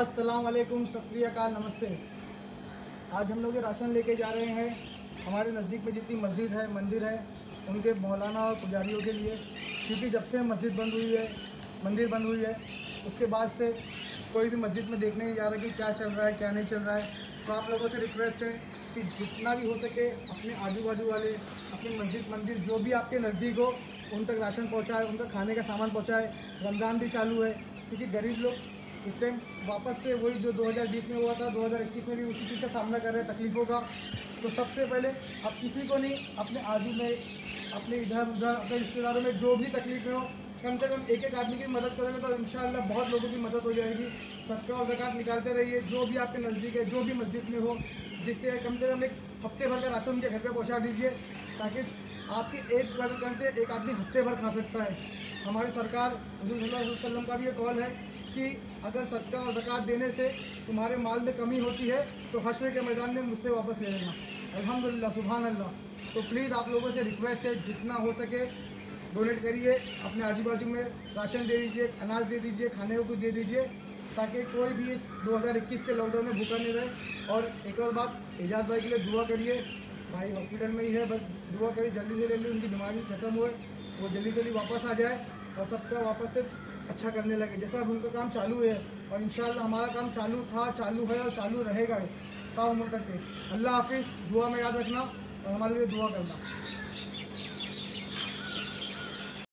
अस्सलाम वालेकुम सत नमस्ते। आज हम लोग ये राशन लेके जा रहे हैं। हमारे नज़दीक में जितनी मस्जिद है, मंदिर है, उनके मौलाना और पुजारियों के लिए, क्योंकि जब से मस्जिद बंद हुई है, मंदिर बंद हुई है, उसके बाद से कोई भी मस्जिद में देखने नहीं जा रहा कि क्या चल रहा है, क्या नहीं चल रहा है। तो आप लोगों से रिक्वेस्ट है कि जितना भी हो सके अपने आजू बाजू वाले, अपनी मस्जिद, मंदिर जो भी आपके नज़दीक हो, उन तक राशन पहुँचाए उनका खाने का सामान पहुँचाए। रमज़ान भी चालू है, क्योंकि गरीब लोग इस टाइम वापस से वही जो 2020 में हुआ था 2021 में भी उसी चीज़ का सामना कर रहे हैं, तकलीफ़ों का। तो सबसे पहले आप किसी को नहीं, अपने आजू में, अपने इधर उधर, अपने रिश्तेदारों में जो भी तकलीफें हो, कम से कम एक एक आदमी की मदद करेंगे तो इन बहुत लोगों की मदद हो जाएगी। सबका और जक़ात निकालते रहिए, जो भी आपके नज़दीक है, जो भी मस्जिद में हो, जितने कम से कम एक हफ़्ते भर का राशन उनके घर पर पहुँचा दीजिए, ताकि आपकी एक मदद से एक आदमी हफ़्ते भर खा सकता है। हमारी सरकार, हजूर का भी ये कॉल है कि अगर सदका और जक़ात देने से तुम्हारे माल में कमी होती है तो हशर के मैदान में मुझसे वापस ले लेना। अल्हम्दुलिल्लाह सुबहान अल्लाह तो प्लीज़ आप लोगों से रिक्वेस्ट है, जितना हो सके डोनेट करिए, अपने आजू बाजू में राशन दे दीजिए, अनाज दे दीजिए, खाने को कुछ दे दीजिए, ताकि कोई भी इस 2021 के लॉकडाउन में भूखा नहीं रहे। और एक और बात, एजाज भाई के लिए दुआ करिए। भाई हॉस्पिटल में ही है, बस दुआ करिए, जल्दी से जल्दी उनकी बीमारी खत्म हुए वो जल्दी जल्दी वापस आ जाए और सबका वापस से अच्छा करने लगे। जैसा अब उनका काम चालू है और इन हमारा काम चालू था, चालू है और चालू रहेगा। ताउम्र तक के अल्लाह हाफिज़, दुआ में याद रखना और हमारे लिए दुआ करना।